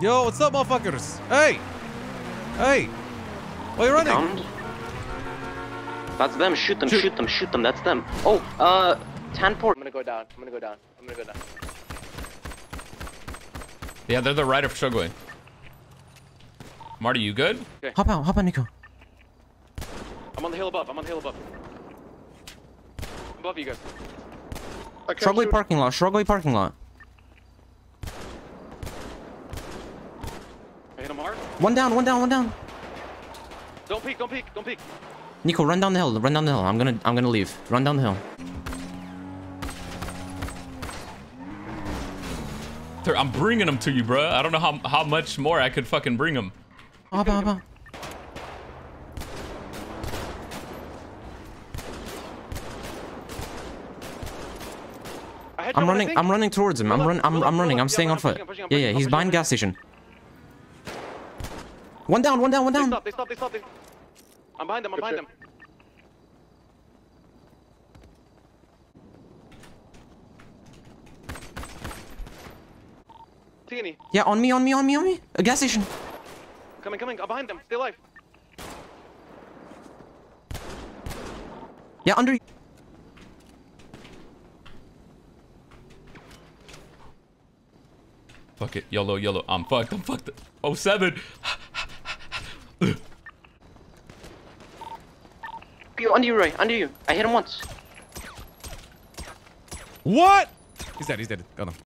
Yo, what's up, motherfuckers? Hey! Hey! Why are you running? Downed. That's them. Shoot them. Shoot. Shoot. them. Shoot them. That's them. Oh, uh, Tanport. I'm gonna go down. I'm gonna go down. I'm gonna go down. Yeah, they're the right of Shogui. Marty, you good? Okay. Hop out, hop out, Nico. I'm on the hill above. I'm on the hill above. Above you guys. Shrugway parking lot, Shrugway parking lot. Hit him hard. One down, one down, one down. Don't peek. Don't peek. Don't peek. Nico, run down the hill, run down the hill. I'm gonna, I'm gonna leave. Run down the hill. I'm bringing them to you, bro. I don't know how how much more I could fucking bring them. Hop out, hop out. I hit I'm running. I'm running towards him. I'm Pull run, I'm, I'm running. I'm staying on foot. pushing, I'm pushing, I'm Yeah, yeah, he's I'm behind gas station. One down, one down, one They down. stop. They stop. They stop. They... I'm behind them. I'm behind them. Tierney, Yeah, on me, on me, on me, on me. A gas station. coming, coming. I'm behind them. Stay alive. Yeah, under. Fuck it, YOLO, YOLO. I'm fucked. I'm fucked. Oh seven. You under you, Roy. Under you. I hit him once. What? He's dead, he's dead. Got him.